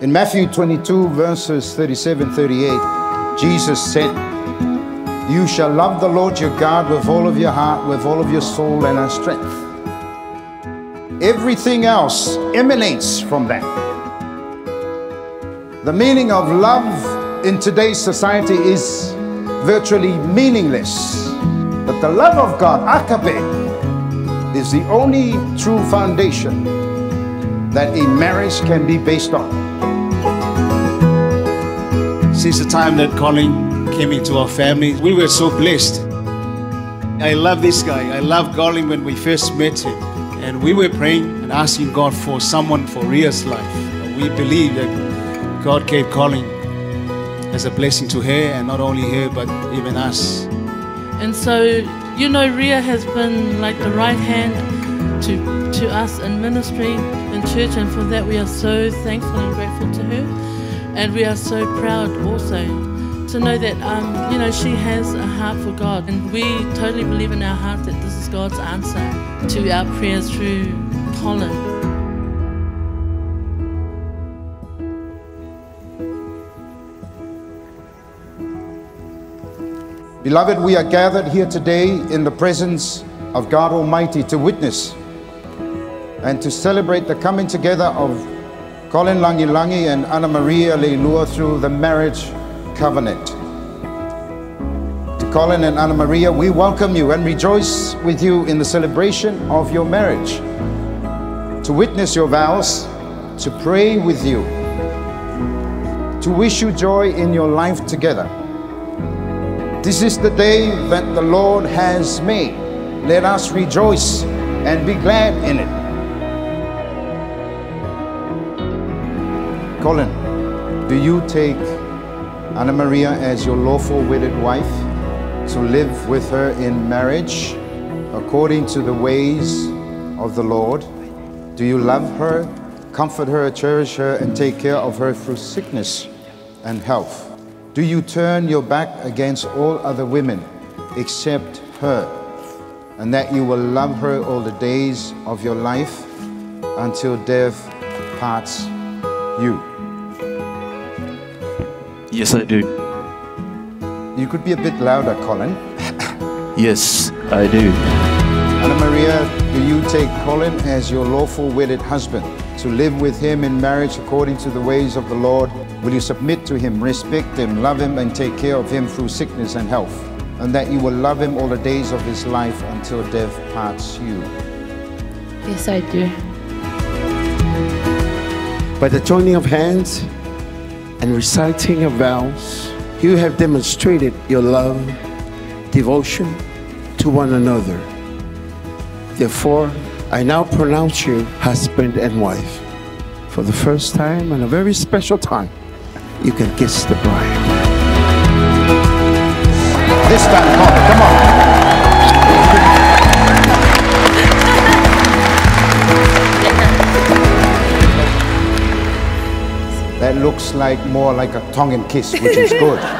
In Matthew 22, verses 37 38, Jesus said, You shall love the Lord your God with all of your heart, with all of your soul, and our strength. Everything else emanates from that. The meaning of love in today's society is virtually meaningless. But the love of God, agape, is the only true foundation that a marriage can be based on. Since the time that Colin came into our family, we were so blessed. I love this guy. I love Colin when we first met him. And we were praying and asking God for someone for Ria's life. We believe that God gave Colin as a blessing to her, and not only her, but even us. And so, you know, Ria has been like the right hand to, to us in ministry, in church, and for that we are so thankful and grateful to her. And we are so proud also to know that, um, you know, she has a heart for God. And we totally believe in our heart that this is God's answer to our prayers through Colin. Beloved, we are gathered here today in the presence of God Almighty to witness and to celebrate the coming together of Colin Langi Langi and Anna Maria Leilua through the marriage covenant. To Colin and Anna Maria, we welcome you and rejoice with you in the celebration of your marriage. To witness your vows, to pray with you, to wish you joy in your life together. This is the day that the Lord has made. Let us rejoice and be glad in it. Colin, do you take Anna Maria as your lawful wedded wife to live with her in marriage according to the ways of the Lord? Do you love her, comfort her, cherish her, and take care of her through sickness and health? Do you turn your back against all other women except her, and that you will love her all the days of your life until death parts you? Yes, I do. You could be a bit louder, Colin. Yes, I do. Anna Maria, do you take Colin as your lawful wedded husband to live with him in marriage according to the ways of the Lord? Will you submit to him, respect him, love him, and take care of him through sickness and health? And that you will love him all the days of his life until death parts you? Yes, I do. By the joining of hands and reciting of vows, you have demonstrated your love, devotion to one another. Therefore, I now pronounce you husband and wife. For the first time and a very special time, you can kiss the bride. Looks like more like a tongue and kiss, which is good.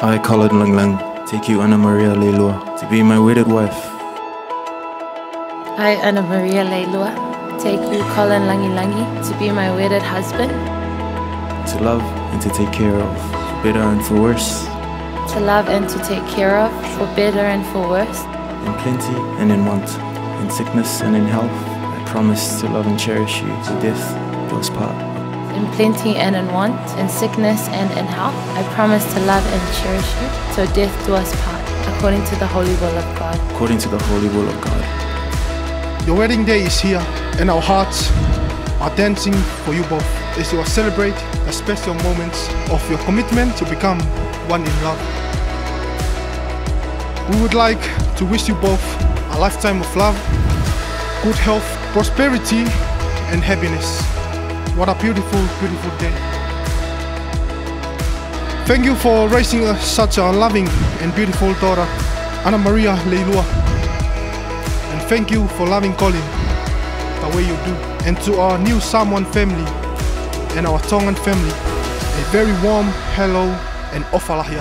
I, Colin Lang Lang, take you, Anna Maria Leilua, to be my wedded wife. I, Anna Maria Leilua, take you, Colin Langi Langi, to be my wedded husband, To love and to take care of, for better and for worse, to love and to take care of, for better and for worse, in plenty and in want, in sickness and in health. I promise to love and cherish you to death do us part. in plenty and in want, in sickness and in health. I promise to love and cherish you, till death do us part, according to the holy will of God. According to the holy will of God. Your wedding day is here, and our hearts are dancing for you both as you celebrate the special moments of your commitment to become one in love. We would like to wish you both a lifetime of love, good health, prosperity, and happiness. What a beautiful, beautiful day. Thank you for raising uh, such a loving and beautiful daughter, Anna Maria Leilua. And thank you for loving Colin the way you do. And to our new Samoan family and our Tongan family, a very warm hello and ofalahi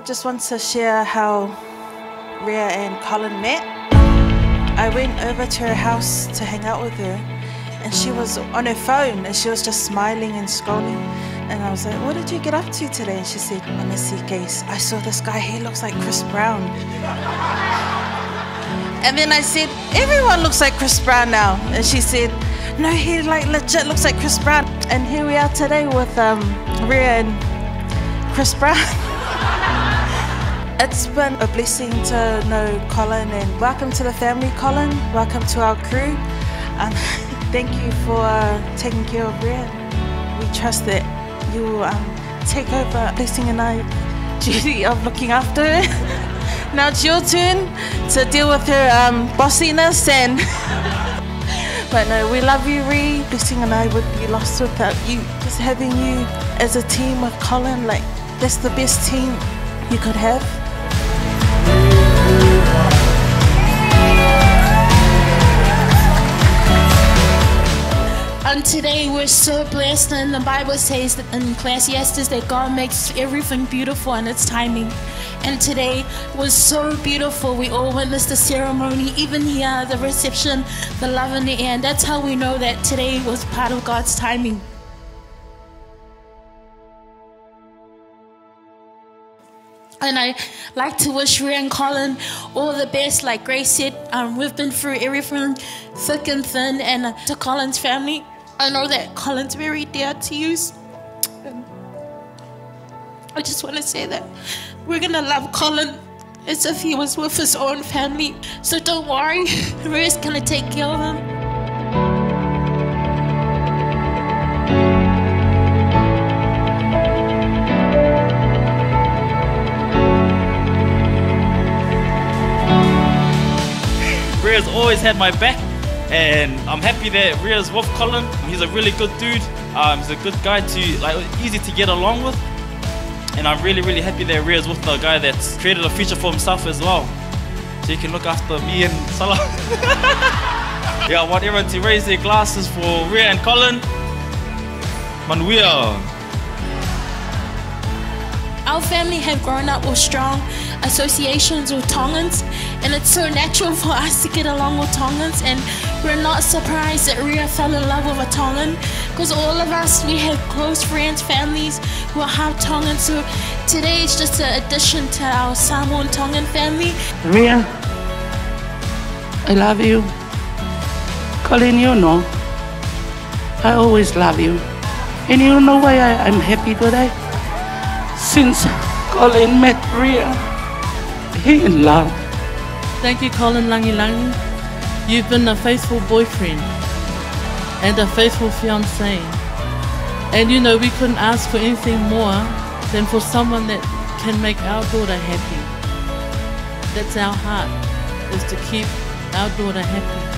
just want to share how Ria and Colin met. I went over to her house to hang out with her, and she was on her phone and she was just smiling and scrolling. And I was like, What did you get up to today? And she said, Honestly, Case, I saw this guy, he looks like Chris Brown. And then I said, Everyone looks like Chris Brown now. And she said, No, he like legit looks like Chris Brown. And here we are today with um, Ria and Chris Brown. It's been a blessing to know Colin and welcome to the family, Colin. Welcome to our crew. Um, thank you for uh, taking care of Ria. We trust that you will um, take over Blessing and I duty of looking after her. now it's your turn to deal with her um, bossiness and but no, we love you, Ree. Blessing and I would be lost without you. Just having you as a team with Colin, like that's the best team you could have. And today we're so blessed, and the Bible says that in Ecclesiastes that God makes everything beautiful in its timing. And today was so beautiful. We all witnessed the ceremony, even here, the reception, the love in the end. That's how we know that today was part of God's timing. And I like to wish Ria and Colin all the best. Like Grace said, um, we've been through everything thick and thin. And to Colin's family, I know that Colin's very dear to you. I just want to say that we're going to love Colin as if he was with his own family. So don't worry, Ria's going to take care of him. Rhea's always had my back, and I'm happy that Ria's with Colin. He's a really good dude. Um, he's a good guy to like, easy to get along with, and I'm really, really happy that Ria's with the guy that's created a future for himself as well, so he can look after me and Salah. yeah, I want everyone to raise their glasses for Ria and Colin. Manuia. Our family have grown up with strong associations with Tongans, and it's so natural for us to get along with Tongans. And we're not surprised that Ria fell in love with a Tongan, because all of us we have close friends, families who are half Tongan. So today is just an addition to our Samoan Tongan family. Ria, I love you. Colin, you know, I always love you. And you know why I, I'm happy today? Since Colin met Ria, he in love. Thank you, Colin Langi Langi. You've been a faithful boyfriend and a faithful fiancé. And you know, we couldn't ask for anything more than for someone that can make our daughter happy. That's our heart, is to keep our daughter happy.